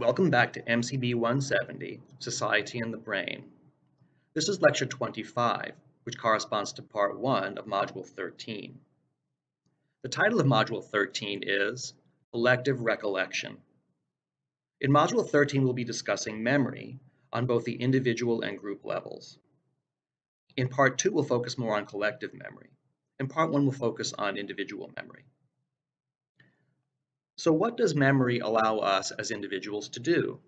Welcome back to MCB 170, Society and the Brain. This is lecture 25, which corresponds to part 1 of module 13. The title of module 13 is Collective Recollection. In module 13, we'll be discussing memory on both the individual and group levels. In part 2, we'll focus more on collective memory. In part 1, we'll focus on individual memory. So what does memory allow us as individuals to do?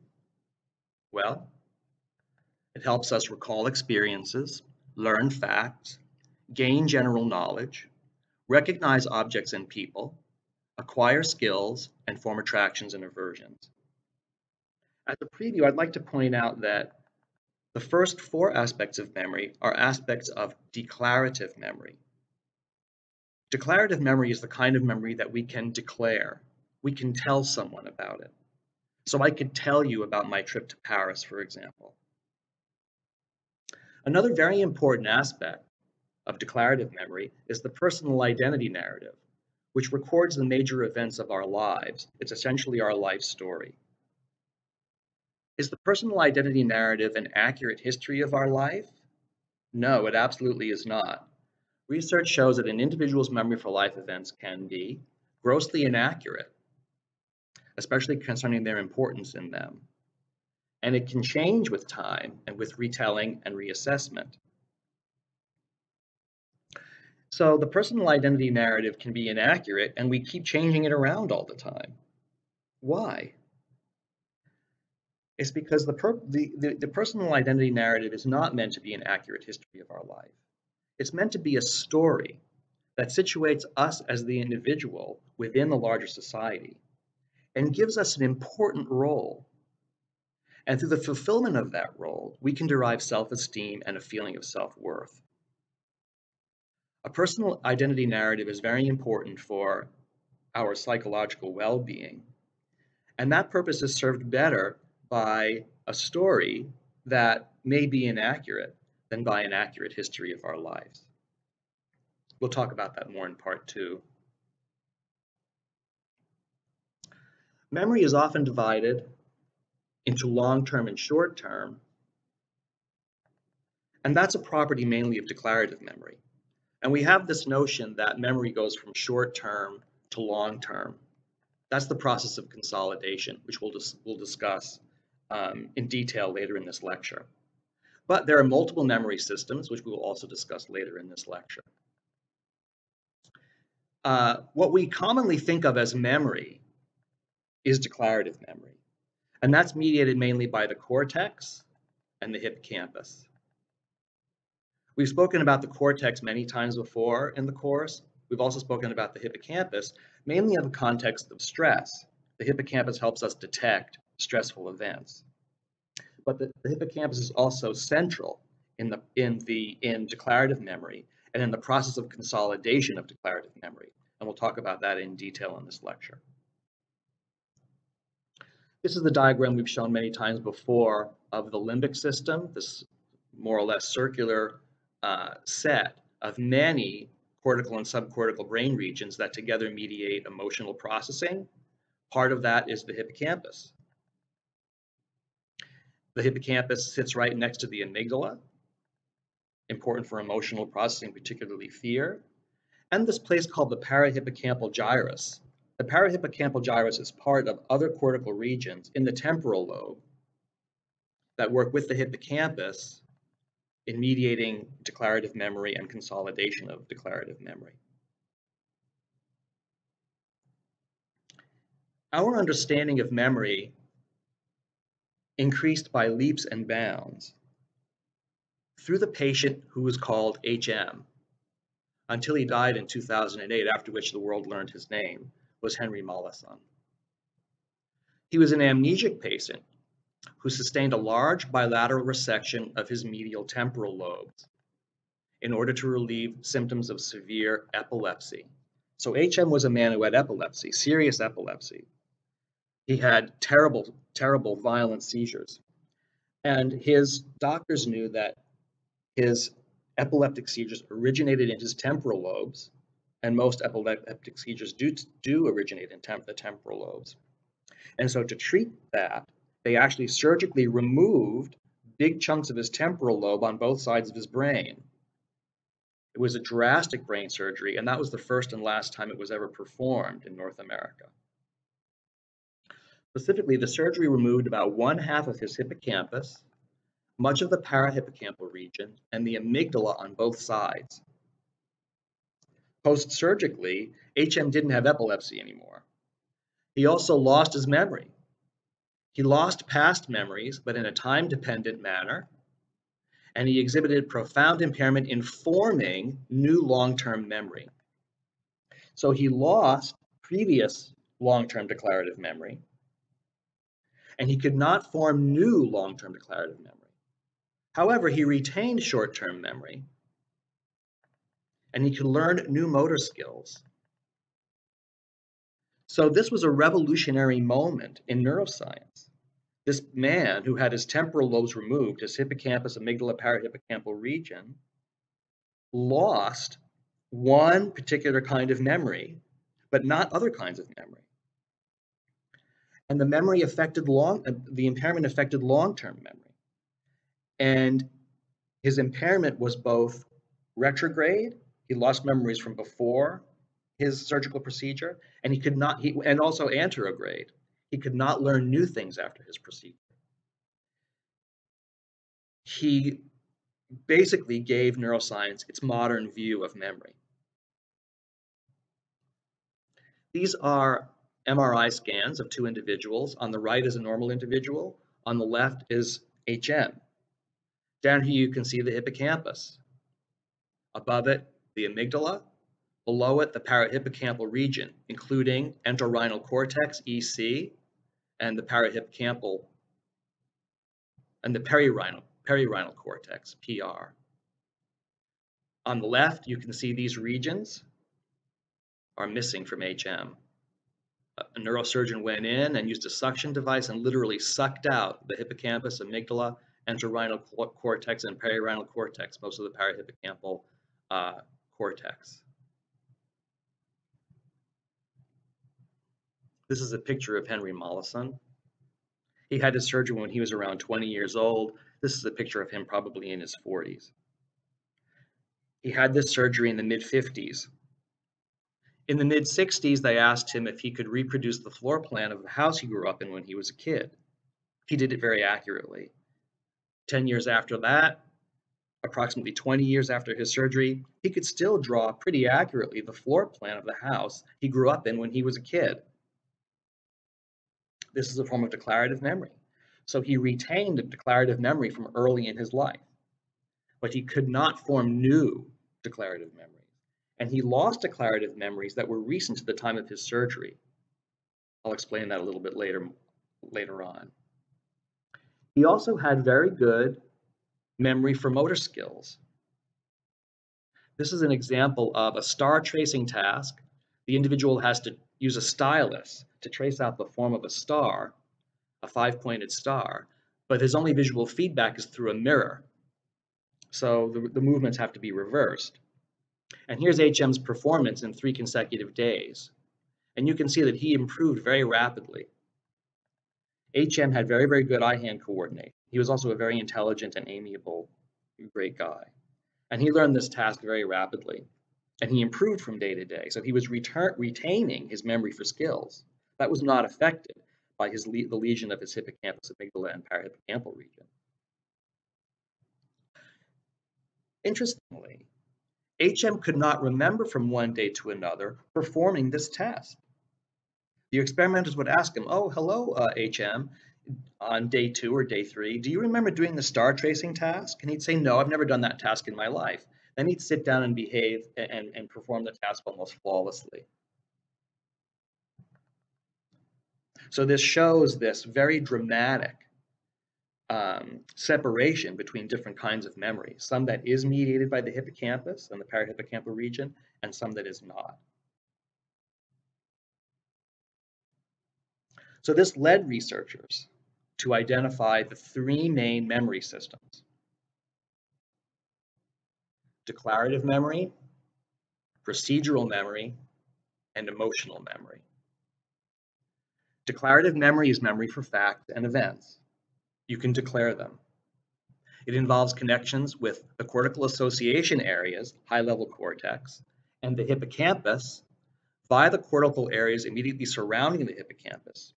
Well, it helps us recall experiences, learn facts, gain general knowledge, recognize objects and people, acquire skills, and form attractions and aversions. As a preview, I'd like to point out that the first four aspects of memory are aspects of declarative memory. Declarative memory is the kind of memory that we can declare, we can tell someone about it. So I could tell you about my trip to Paris, for example. Another very important aspect of declarative memory is the personal identity narrative, which records the major events of our lives. It's essentially our life story. Is the personal identity narrative an accurate history of our life? No, it absolutely is not. Research shows that an individual's memory for life events can be grossly inaccurate especially concerning their importance in them. And it can change with time and with retelling and reassessment. So the personal identity narrative can be inaccurate and we keep changing it around all the time. Why? It's because the, per the, the, the personal identity narrative is not meant to be an accurate history of our life. It's meant to be a story that situates us as the individual within the larger society and gives us an important role. And through the fulfillment of that role, we can derive self-esteem and a feeling of self-worth. A personal identity narrative is very important for our psychological well-being. And that purpose is served better by a story that may be inaccurate than by an accurate history of our lives. We'll talk about that more in part two. Memory is often divided into long-term and short-term, and that's a property mainly of declarative memory. And we have this notion that memory goes from short-term to long-term. That's the process of consolidation, which we'll, dis we'll discuss um, in detail later in this lecture. But there are multiple memory systems, which we will also discuss later in this lecture. Uh, what we commonly think of as memory is declarative memory. And that's mediated mainly by the cortex and the hippocampus. We've spoken about the cortex many times before in the course. We've also spoken about the hippocampus, mainly in the context of stress. The hippocampus helps us detect stressful events. But the, the hippocampus is also central in the in the in declarative memory and in the process of consolidation of declarative memory. And we'll talk about that in detail in this lecture. This is the diagram we've shown many times before of the limbic system, this more or less circular uh, set of many cortical and subcortical brain regions that together mediate emotional processing. Part of that is the hippocampus. The hippocampus sits right next to the amygdala, important for emotional processing, particularly fear, and this place called the parahippocampal gyrus, the parahippocampal gyrus is part of other cortical regions in the temporal lobe that work with the hippocampus in mediating declarative memory and consolidation of declarative memory. Our understanding of memory increased by leaps and bounds through the patient who was called HM until he died in 2008, after which the world learned his name was Henry Molaison. He was an amnesic patient who sustained a large bilateral resection of his medial temporal lobes in order to relieve symptoms of severe epilepsy. So HM was a man who had epilepsy, serious epilepsy. He had terrible, terrible violent seizures. And his doctors knew that his epileptic seizures originated in his temporal lobes and most epileptic seizures do, do originate in temp the temporal lobes. And so to treat that, they actually surgically removed big chunks of his temporal lobe on both sides of his brain. It was a drastic brain surgery, and that was the first and last time it was ever performed in North America. Specifically, the surgery removed about one half of his hippocampus, much of the parahippocampal region, and the amygdala on both sides. Post-surgically, HM didn't have epilepsy anymore. He also lost his memory. He lost past memories, but in a time-dependent manner, and he exhibited profound impairment in forming new long-term memory. So he lost previous long-term declarative memory, and he could not form new long-term declarative memory. However, he retained short-term memory, and he could learn new motor skills. So this was a revolutionary moment in neuroscience. This man who had his temporal lobes removed, his hippocampus, amygdala, parahippocampal region, lost one particular kind of memory, but not other kinds of memory. And the memory affected long, uh, the impairment affected long-term memory. And his impairment was both retrograde, he lost memories from before his surgical procedure, and he could not, he, and also anterograde, he could not learn new things after his procedure. He basically gave neuroscience its modern view of memory. These are MRI scans of two individuals. On the right is a normal individual. On the left is HM. Down here you can see the hippocampus. Above it, the amygdala. Below it, the parahippocampal region, including entorhinal cortex, EC, and the parahippocampal and the perirhinal, perirhinal cortex, PR. On the left, you can see these regions are missing from HM. A neurosurgeon went in and used a suction device and literally sucked out the hippocampus, amygdala, entorhinal cortex, and perirhinal cortex, most of the parahippocampal uh, cortex. This is a picture of Henry Molaison. He had his surgery when he was around 20 years old. This is a picture of him probably in his 40s. He had this surgery in the mid 50s. In the mid 60s, they asked him if he could reproduce the floor plan of the house he grew up in when he was a kid. He did it very accurately. 10 years after that, approximately 20 years after his surgery, he could still draw pretty accurately the floor plan of the house he grew up in when he was a kid. This is a form of declarative memory. So he retained a declarative memory from early in his life, but he could not form new declarative memories. And he lost declarative memories that were recent to the time of his surgery. I'll explain that a little bit later, later on. He also had very good memory for motor skills. This is an example of a star tracing task. The individual has to use a stylus to trace out the form of a star, a five-pointed star, but his only visual feedback is through a mirror. So the, the movements have to be reversed. And here's HM's performance in three consecutive days. And you can see that he improved very rapidly. HM had very, very good eye-hand coordination. He was also a very intelligent and amiable, great guy. And he learned this task very rapidly. And he improved from day to day. So he was retaining his memory for skills. That was not affected by his le the lesion of his hippocampus, amygdala, and parahippocampal region. Interestingly, HM could not remember from one day to another performing this test. The experimenters would ask him, oh, hello, uh, HM, on day two or day three, do you remember doing the star tracing task? And he'd say, no, I've never done that task in my life. Then he'd sit down and behave and, and perform the task almost flawlessly. So this shows this very dramatic um, separation between different kinds of memory, some that is mediated by the hippocampus and the parahippocampal region, and some that is not. So this led researchers to identify the three main memory systems. Declarative memory, procedural memory, and emotional memory. Declarative memory is memory for facts and events. You can declare them. It involves connections with the cortical association areas, high-level cortex, and the hippocampus via the cortical areas immediately surrounding the hippocampus,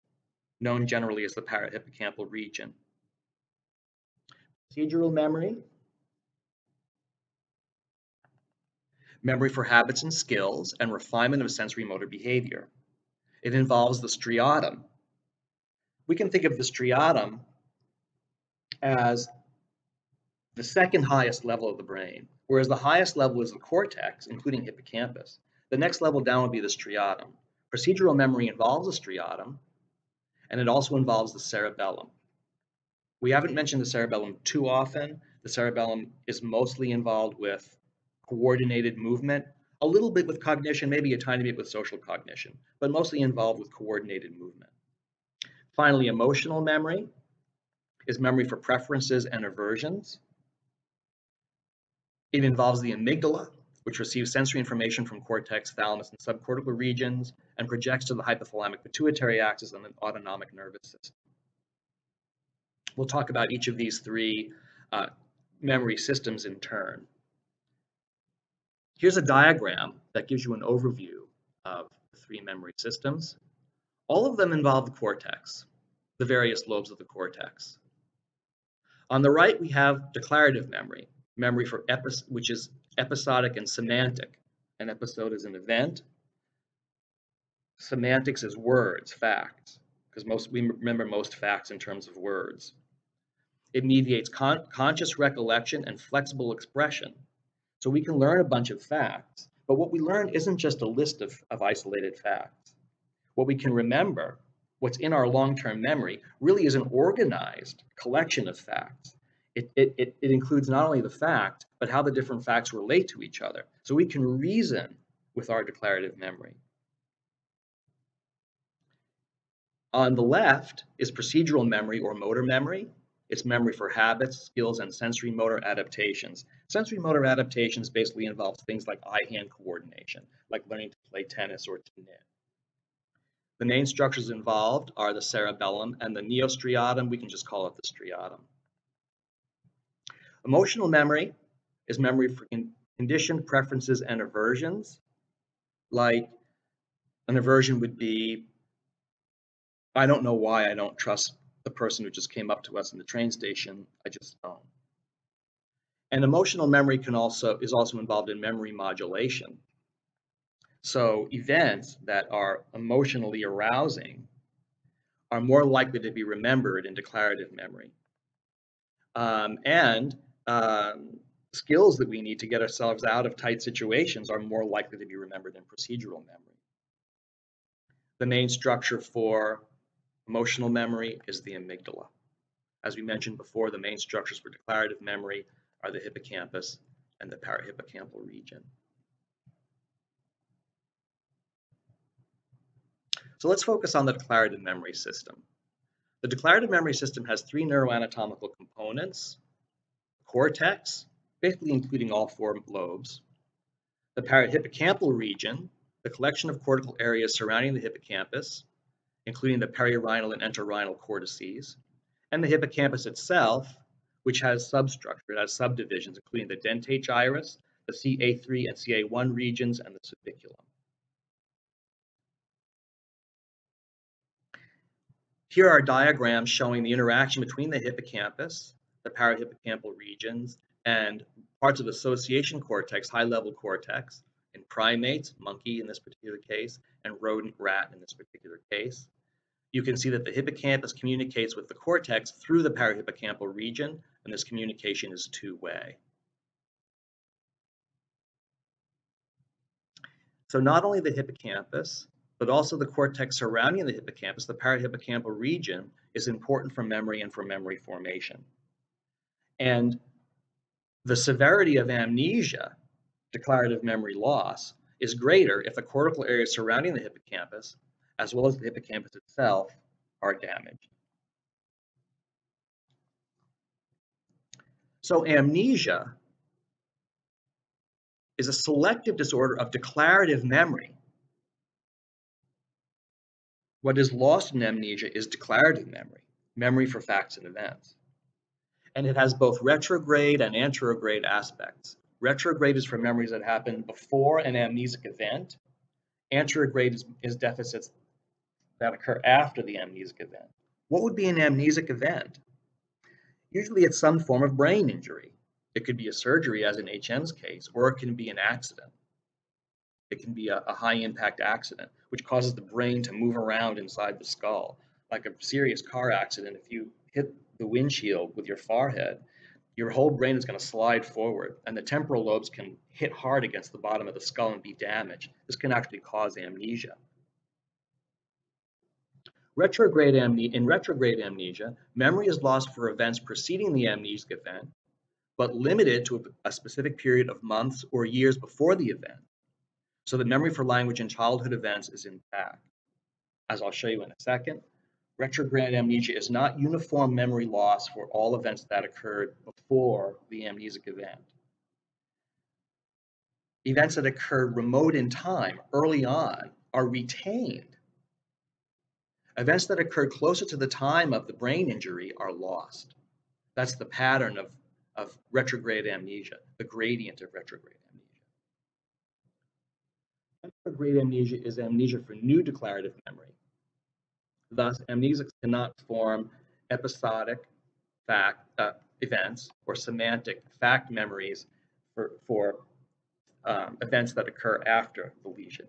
known generally as the parahippocampal region. Procedural memory, memory for habits and skills, and refinement of sensory motor behavior. It involves the striatum. We can think of the striatum as the second highest level of the brain, whereas the highest level is the cortex, including hippocampus. The next level down would be the striatum. Procedural memory involves the striatum, and it also involves the cerebellum. We haven't mentioned the cerebellum too often. The cerebellum is mostly involved with coordinated movement, a little bit with cognition, maybe a tiny bit with social cognition, but mostly involved with coordinated movement. Finally, emotional memory is memory for preferences and aversions. It involves the amygdala, which receives sensory information from cortex, thalamus, and subcortical regions and projects to the hypothalamic pituitary axis and the autonomic nervous system. We'll talk about each of these three uh, memory systems in turn. Here's a diagram that gives you an overview of the three memory systems. All of them involve the cortex, the various lobes of the cortex. On the right, we have declarative memory, memory for which is episodic and semantic. An episode is an event. Semantics is words, facts, because most we remember most facts in terms of words. It mediates con conscious recollection and flexible expression. So we can learn a bunch of facts, but what we learn isn't just a list of, of isolated facts. What we can remember, what's in our long-term memory, really is an organized collection of facts it, it, it, it includes not only the fact, but how the different facts relate to each other. So we can reason with our declarative memory. On the left is procedural memory or motor memory. It's memory for habits, skills, and sensory motor adaptations. Sensory motor adaptations basically involves things like eye-hand coordination, like learning to play tennis or to knit. The main structures involved are the cerebellum and the neostriatum. We can just call it the striatum. Emotional memory is memory for conditioned preferences and aversions. Like an aversion would be, I don't know why I don't trust the person who just came up to us in the train station. I just don't. And emotional memory can also is also involved in memory modulation. So events that are emotionally arousing are more likely to be remembered in declarative memory. Um, and um, skills that we need to get ourselves out of tight situations are more likely to be remembered in procedural memory. The main structure for emotional memory is the amygdala. As we mentioned before, the main structures for declarative memory are the hippocampus and the parahippocampal region. So let's focus on the declarative memory system. The declarative memory system has three neuroanatomical components, cortex, basically including all four lobes, the parahippocampal region, the collection of cortical areas surrounding the hippocampus, including the perirhinal and entorhinal cortices, and the hippocampus itself, which has substructure, it has subdivisions, including the dentate gyrus, the CA3 and CA1 regions, and the subiculum. Here are diagrams showing the interaction between the hippocampus the parahippocampal regions, and parts of association cortex, high-level cortex, in primates, monkey in this particular case, and rodent rat in this particular case. You can see that the hippocampus communicates with the cortex through the parahippocampal region, and this communication is two-way. So not only the hippocampus, but also the cortex surrounding the hippocampus, the parahippocampal region, is important for memory and for memory formation. And the severity of amnesia, declarative memory loss, is greater if the cortical areas surrounding the hippocampus, as well as the hippocampus itself, are damaged. So amnesia is a selective disorder of declarative memory What is lost in amnesia is declarative memory, memory for facts and events. And it has both retrograde and anterograde aspects. Retrograde is for memories that happen before an amnesic event. Anterograde is, is deficits that occur after the amnesic event. What would be an amnesic event? Usually it's some form of brain injury. It could be a surgery, as in HM's case, or it can be an accident. It can be a, a high impact accident, which causes the brain to move around inside the skull. Like a serious car accident, if you hit the windshield with your forehead, your whole brain is going to slide forward, and the temporal lobes can hit hard against the bottom of the skull and be damaged. This can actually cause amnesia. Retrograde amne in retrograde amnesia, memory is lost for events preceding the amnesic event, but limited to a specific period of months or years before the event. So the memory for language and childhood events is intact. As I'll show you in a second, retrograde amnesia is not uniform memory loss for all events that occurred before the amnesic event. Events that occurred remote in time, early on, are retained. Events that occurred closer to the time of the brain injury are lost. That's the pattern of, of retrograde amnesia, the gradient of retrograde amnesia. Retrograde amnesia is amnesia for new declarative memory. Thus, amnesics cannot form episodic fact uh, events or semantic fact memories for, for um, events that occur after the lesion.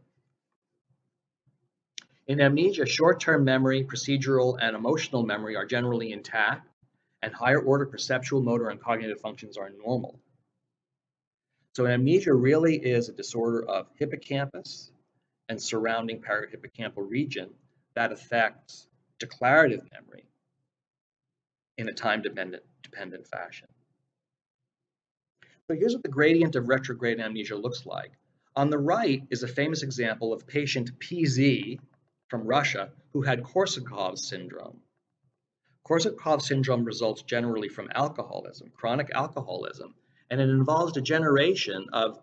In amnesia, short-term memory, procedural, and emotional memory are generally intact, and higher order perceptual, motor, and cognitive functions are normal. So amnesia really is a disorder of hippocampus and surrounding parahippocampal region that affects declarative memory in a time-dependent dependent fashion. So here's what the gradient of retrograde amnesia looks like. On the right is a famous example of patient PZ from Russia who had Korsakov's syndrome. Korsakov syndrome results generally from alcoholism, chronic alcoholism, and it involves degeneration of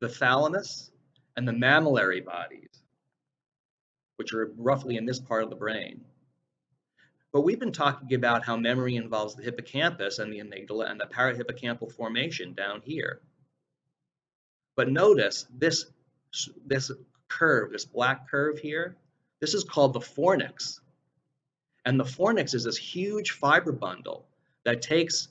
the thalamus and the mammillary bodies which are roughly in this part of the brain. But we've been talking about how memory involves the hippocampus and the amygdala and the parahippocampal formation down here. But notice this, this curve, this black curve here, this is called the fornix. And the fornix is this huge fiber bundle that takes,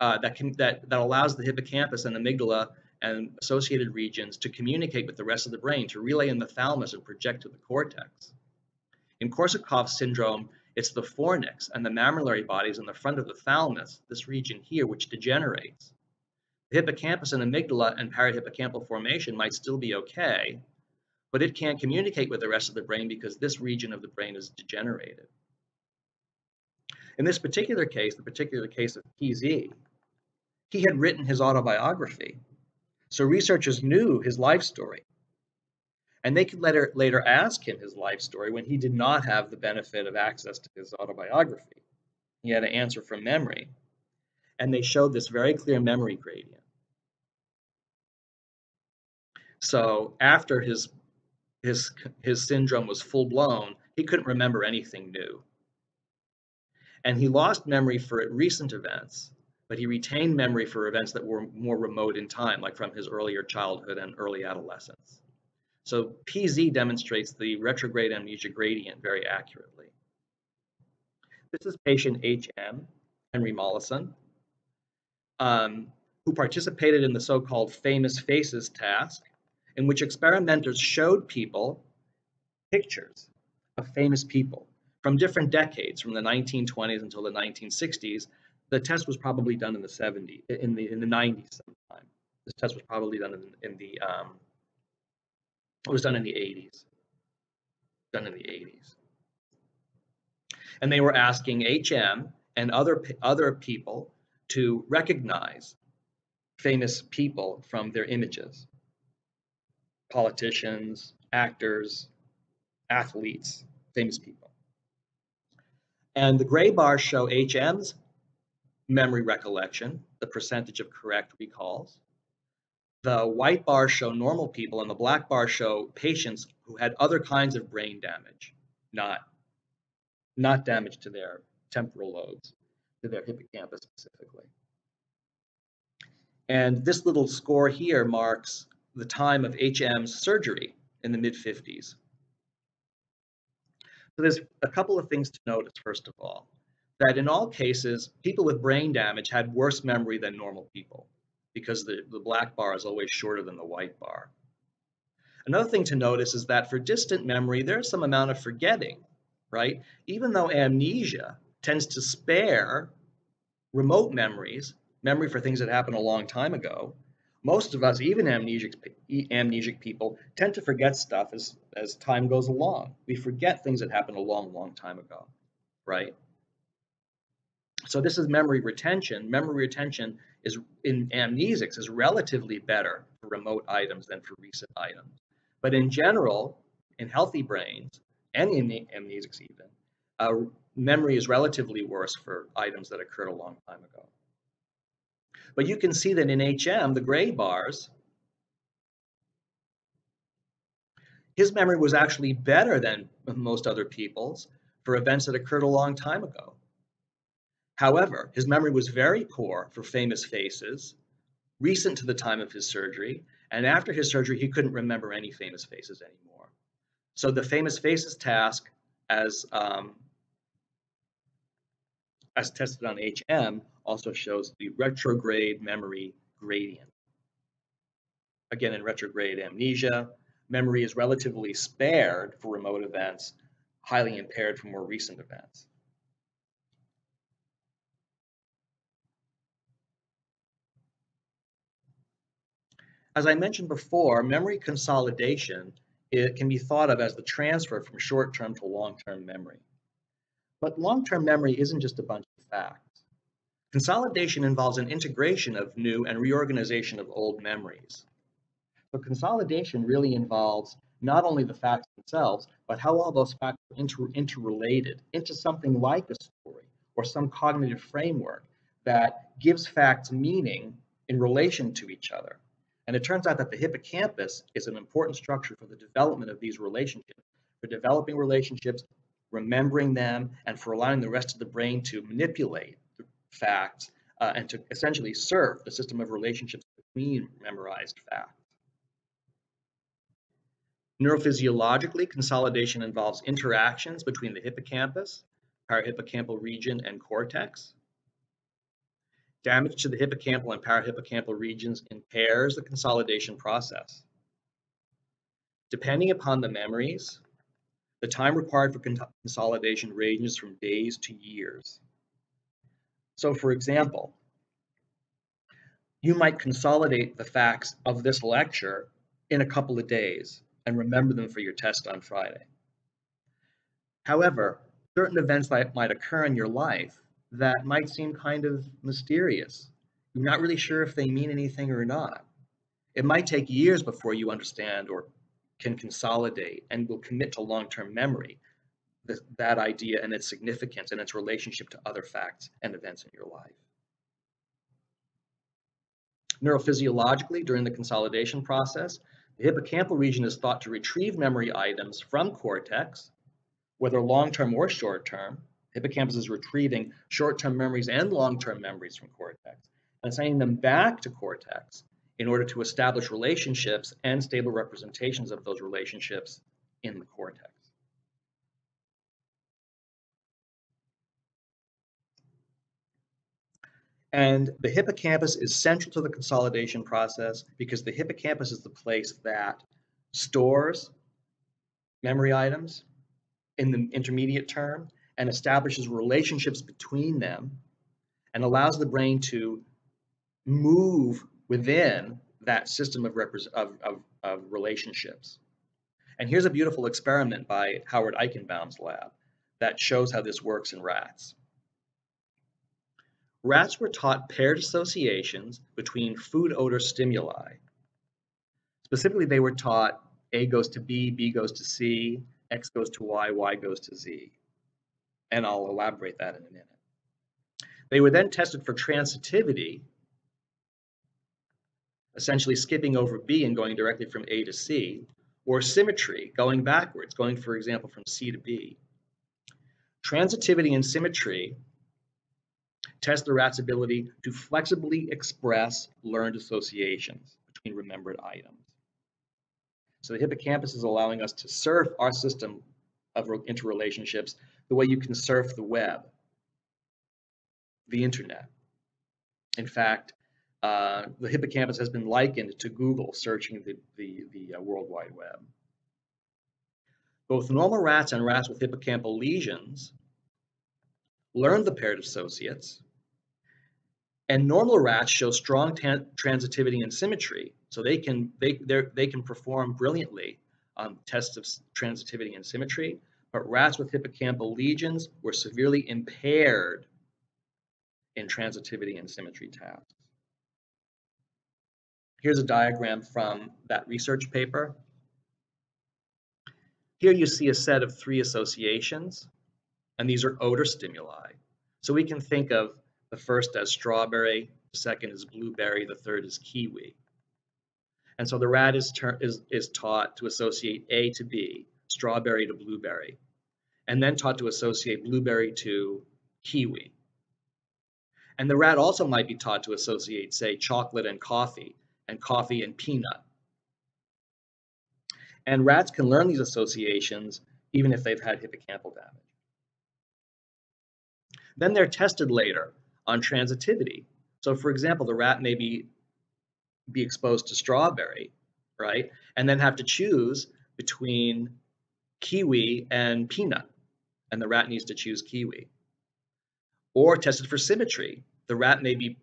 uh, that, can, that, that allows the hippocampus and amygdala and associated regions to communicate with the rest of the brain, to relay in the thalamus and project to the cortex. In Korsakoff syndrome, it's the fornix and the mammillary bodies in the front of the thalamus, this region here, which degenerates. The hippocampus and amygdala and parahippocampal formation might still be okay, but it can't communicate with the rest of the brain because this region of the brain is degenerated. In this particular case, the particular case of PZ, he had written his autobiography so researchers knew his life story. And they could later, later ask him his life story when he did not have the benefit of access to his autobiography. He had to answer from memory. And they showed this very clear memory gradient. So after his, his, his syndrome was full blown, he couldn't remember anything new. And he lost memory for recent events, but he retained memory for events that were more remote in time, like from his earlier childhood and early adolescence. So PZ demonstrates the retrograde amnesia gradient very accurately. This is patient HM, Henry Molaison, um, who participated in the so-called famous faces task, in which experimenters showed people pictures of famous people from different decades, from the 1920s until the 1960s, the test was probably done in the 70s, in the in the 90s sometime. This test was probably done in, in the um, it was done in the 80s. Done in the 80s. And they were asking HM and other other people to recognize famous people from their images. Politicians, actors, athletes, famous people. And the gray bars show HM's memory recollection, the percentage of correct recalls. The white bars show normal people and the black bars show patients who had other kinds of brain damage, not not damage to their temporal lobes, to their hippocampus specifically. And this little score here marks the time of HM's surgery in the mid 50s. So there's a couple of things to notice, first of all, that in all cases, people with brain damage had worse memory than normal people because the, the black bar is always shorter than the white bar. Another thing to notice is that for distant memory, there's some amount of forgetting, right? Even though amnesia tends to spare remote memories, memory for things that happened a long time ago, most of us, even amnesic, amnesic people, tend to forget stuff as, as time goes along. We forget things that happened a long, long time ago, right? So this is memory retention. Memory retention is in amnesics is relatively better for remote items than for recent items. But in general, in healthy brains and in amnesics even, uh, memory is relatively worse for items that occurred a long time ago. But you can see that in HM, the gray bars, his memory was actually better than most other people's for events that occurred a long time ago. However, his memory was very poor for famous faces, recent to the time of his surgery, and after his surgery, he couldn't remember any famous faces anymore. So the famous faces task, as um, as tested on HM, also shows the retrograde memory gradient. Again, in retrograde amnesia, memory is relatively spared for remote events, highly impaired for more recent events. As I mentioned before, memory consolidation it can be thought of as the transfer from short-term to long-term memory. But long-term memory isn't just a bunch of facts. Consolidation involves an integration of new and reorganization of old memories. So consolidation really involves not only the facts themselves, but how all those facts are inter interrelated into something like a story or some cognitive framework that gives facts meaning in relation to each other. And it turns out that the hippocampus is an important structure for the development of these relationships, for developing relationships, remembering them, and for allowing the rest of the brain to manipulate the facts uh, and to essentially serve the system of relationships between memorized facts. Neurophysiologically, consolidation involves interactions between the hippocampus, parahippocampal region, and cortex. Damage to the hippocampal and parahippocampal regions impairs the consolidation process. Depending upon the memories, the time required for consolidation ranges from days to years. So for example, you might consolidate the facts of this lecture in a couple of days and remember them for your test on Friday. However, certain events that might occur in your life that might seem kind of mysterious. You're not really sure if they mean anything or not. It might take years before you understand or can consolidate and will commit to long-term memory that idea and its significance and its relationship to other facts and events in your life. Neurophysiologically, during the consolidation process, the hippocampal region is thought to retrieve memory items from cortex, whether long-term or short-term, Hippocampus is retrieving short-term memories and long-term memories from cortex and sending them back to cortex in order to establish relationships and stable representations of those relationships in the cortex. And the hippocampus is central to the consolidation process because the hippocampus is the place that stores memory items in the intermediate term and establishes relationships between them and allows the brain to move within that system of, of, of, of relationships. And here's a beautiful experiment by Howard Eichenbaum's lab that shows how this works in rats. Rats were taught paired associations between food odor stimuli. Specifically, they were taught A goes to B, B goes to C, X goes to Y, Y goes to Z and I'll elaborate that in a minute. They were then tested for transitivity, essentially skipping over B and going directly from A to C, or symmetry, going backwards, going, for example, from C to B. Transitivity and symmetry test the rat's ability to flexibly express learned associations between remembered items. So the hippocampus is allowing us to surf our system of interrelationships the way you can surf the web, the internet. In fact, uh, the hippocampus has been likened to Google searching the, the, the uh, World Wide Web. Both normal rats and rats with hippocampal lesions learn the paired associates, and normal rats show strong transitivity and symmetry, so they can they they can perform brilliantly on tests of transitivity and symmetry. But rats with hippocampal lesions were severely impaired in transitivity and symmetry tasks. Here's a diagram from that research paper. Here you see a set of three associations, and these are odor stimuli. So we can think of the first as strawberry, the second is blueberry, the third is kiwi. And so the rat is, is, is taught to associate A to B, strawberry to blueberry, and then taught to associate blueberry to kiwi. And the rat also might be taught to associate, say, chocolate and coffee, and coffee and peanut. And rats can learn these associations even if they've had hippocampal damage. Then they're tested later on transitivity. So for example, the rat may be, be exposed to strawberry, right? And then have to choose between kiwi and peanut. And the rat needs to choose kiwi. Or tested for symmetry the rat may be,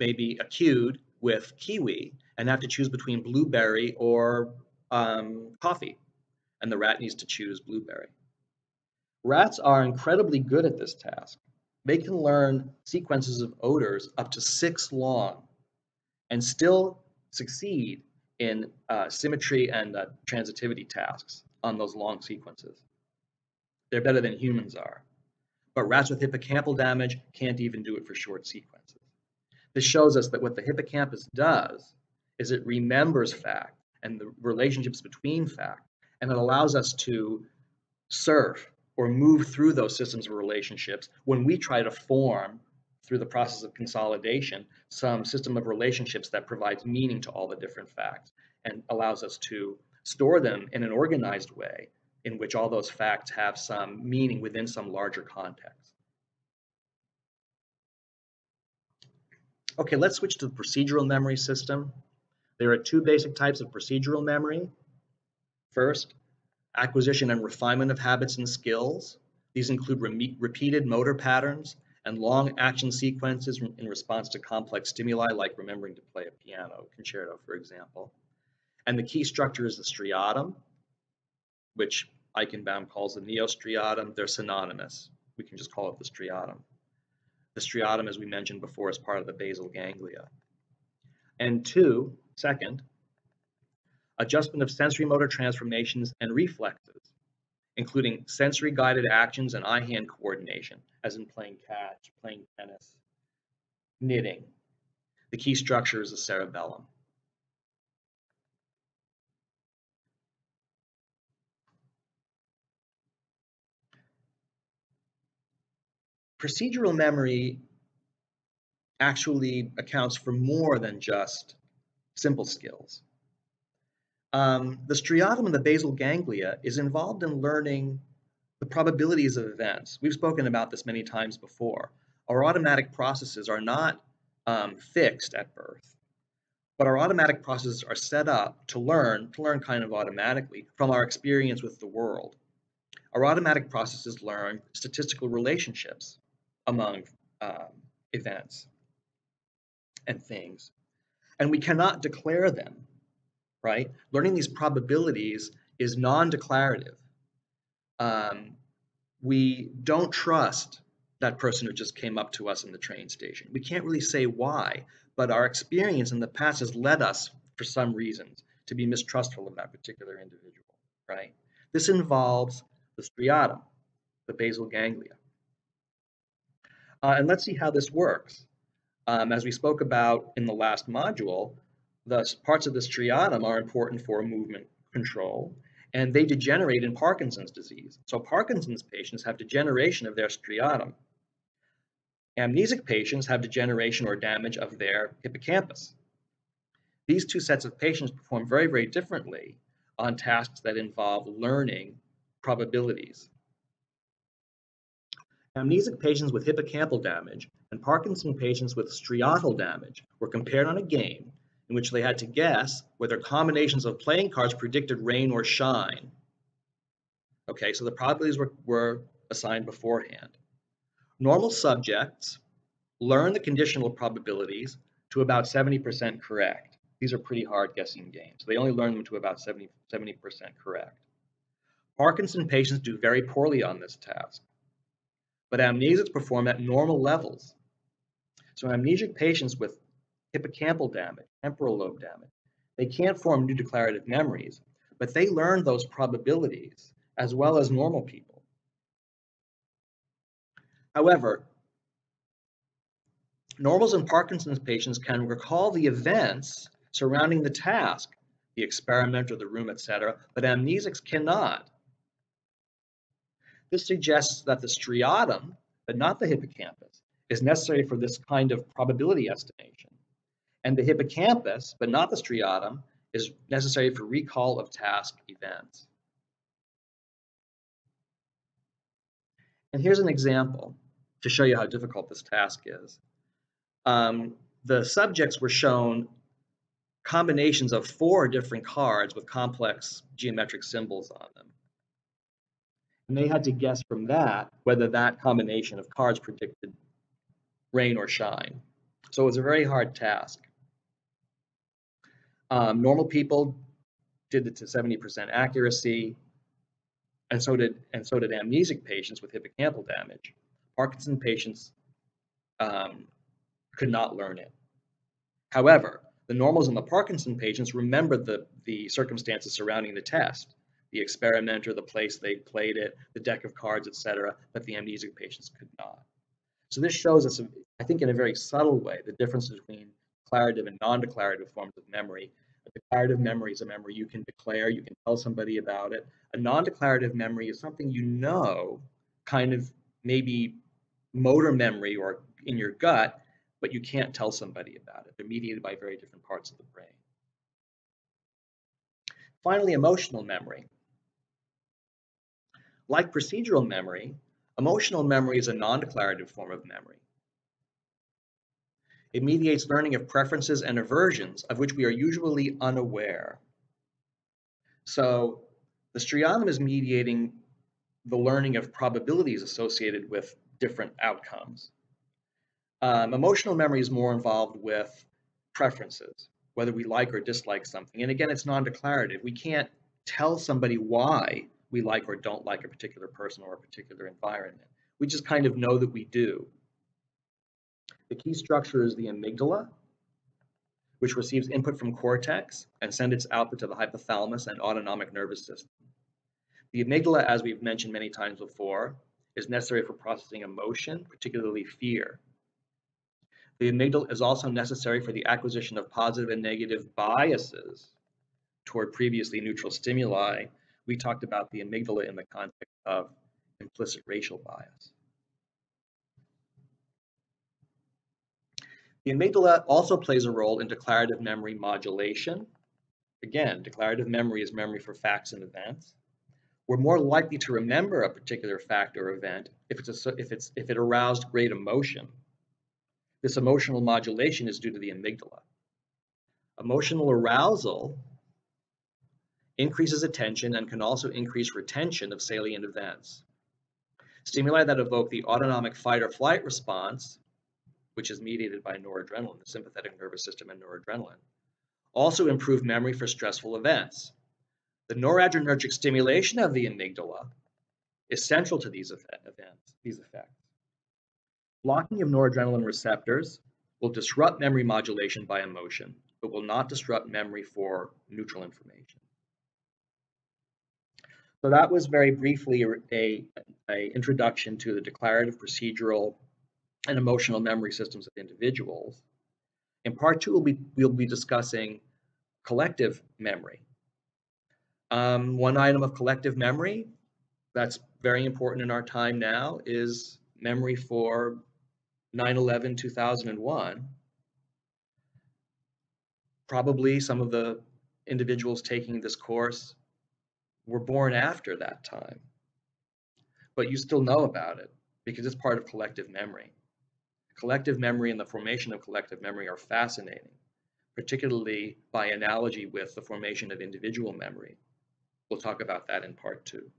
may be acute with kiwi and have to choose between blueberry or um, coffee, and the rat needs to choose blueberry. Rats are incredibly good at this task. They can learn sequences of odors up to six long and still succeed in uh, symmetry and uh, transitivity tasks on those long sequences. They're better than humans are but rats with hippocampal damage can't even do it for short sequences. This shows us that what the hippocampus does is it remembers fact and the relationships between fact, and it allows us to surf or move through those systems of relationships when we try to form through the process of consolidation some system of relationships that provides meaning to all the different facts and allows us to store them in an organized way in which all those facts have some meaning within some larger context. Okay, let's switch to the procedural memory system. There are two basic types of procedural memory. First, acquisition and refinement of habits and skills. These include re repeated motor patterns and long action sequences in response to complex stimuli like remembering to play a piano concerto, for example. And the key structure is the striatum, which Eichenbaum calls the neostriatum. They're synonymous. We can just call it the striatum. The striatum, as we mentioned before, is part of the basal ganglia. And two, second, adjustment of sensory motor transformations and reflexes, including sensory guided actions and eye-hand coordination, as in playing catch, playing tennis, knitting. The key structure is the cerebellum. procedural memory actually accounts for more than just simple skills. Um, the striatum and the basal ganglia is involved in learning the probabilities of events. We've spoken about this many times before. Our automatic processes are not um, fixed at birth, but our automatic processes are set up to learn, to learn kind of automatically from our experience with the world. Our automatic processes learn statistical relationships among um, events and things. And we cannot declare them, right? Learning these probabilities is non declarative. Um, we don't trust that person who just came up to us in the train station. We can't really say why, but our experience in the past has led us, for some reasons, to be mistrustful of that particular individual, right? This involves the striatum, the basal ganglia. Uh, and let's see how this works. Um, as we spoke about in the last module, the parts of the striatum are important for movement control, and they degenerate in Parkinson's disease. So Parkinson's patients have degeneration of their striatum. Amnesic patients have degeneration or damage of their hippocampus. These two sets of patients perform very, very differently on tasks that involve learning probabilities. Amnesic patients with hippocampal damage and Parkinson patients with striatal damage were compared on a game in which they had to guess whether combinations of playing cards predicted rain or shine. Okay, so the probabilities were, were assigned beforehand. Normal subjects learn the conditional probabilities to about 70% correct. These are pretty hard guessing games. They only learn them to about 70, 70% correct. Parkinson patients do very poorly on this task but amnesics perform at normal levels. So amnesic patients with hippocampal damage, temporal lobe damage, they can't form new declarative memories, but they learn those probabilities as well as normal people. However, normals and Parkinson's patients can recall the events surrounding the task, the experiment or the room, etc., but amnesics cannot. This suggests that the striatum, but not the hippocampus, is necessary for this kind of probability estimation. And the hippocampus, but not the striatum, is necessary for recall of task events. And here's an example to show you how difficult this task is. Um, the subjects were shown combinations of four different cards with complex geometric symbols on them. And they had to guess from that whether that combination of cards predicted rain or shine. So it was a very hard task. Um, normal people did it to 70% accuracy, and so did and so did amnesic patients with hippocampal damage. Parkinson patients um, could not learn it. However, the normals and the Parkinson patients remembered the, the circumstances surrounding the test the experimenter, the place they played it, the deck of cards, etc., but the amnesic patients could not. So this shows us, I think in a very subtle way, the difference between declarative and non-declarative forms of memory. Declarative memory is a memory you can declare, you can tell somebody about it. A non-declarative memory is something you know, kind of maybe motor memory or in your gut, but you can't tell somebody about it. They're mediated by very different parts of the brain. Finally, emotional memory. Like procedural memory, emotional memory is a non-declarative form of memory. It mediates learning of preferences and aversions of which we are usually unaware. So the striatum is mediating the learning of probabilities associated with different outcomes. Um, emotional memory is more involved with preferences, whether we like or dislike something. And again, it's non-declarative. We can't tell somebody why we like or don't like a particular person or a particular environment. We just kind of know that we do. The key structure is the amygdala, which receives input from cortex and sends its output to the hypothalamus and autonomic nervous system. The amygdala, as we've mentioned many times before, is necessary for processing emotion, particularly fear. The amygdala is also necessary for the acquisition of positive and negative biases toward previously neutral stimuli we talked about the amygdala in the context of implicit racial bias. The amygdala also plays a role in declarative memory modulation. Again, declarative memory is memory for facts and events. We're more likely to remember a particular fact or event if, it's a, if, it's, if it aroused great emotion. This emotional modulation is due to the amygdala. Emotional arousal increases attention and can also increase retention of salient events. Stimuli that evoke the autonomic fight or flight response, which is mediated by noradrenaline, the sympathetic nervous system and noradrenaline, also improve memory for stressful events. The noradrenergic stimulation of the amygdala is central to these events, these effects. Blocking of noradrenaline receptors will disrupt memory modulation by emotion, but will not disrupt memory for neutral information. So that was very briefly a, a, introduction to the declarative, procedural, and emotional memory systems of individuals. In part two, we'll be, we'll be discussing collective memory. Um, one item of collective memory that's very important in our time now is memory for 9-11 2001 probably some of the individuals taking this course were born after that time but you still know about it because it's part of collective memory collective memory and the formation of collective memory are fascinating particularly by analogy with the formation of individual memory. We'll talk about that in part two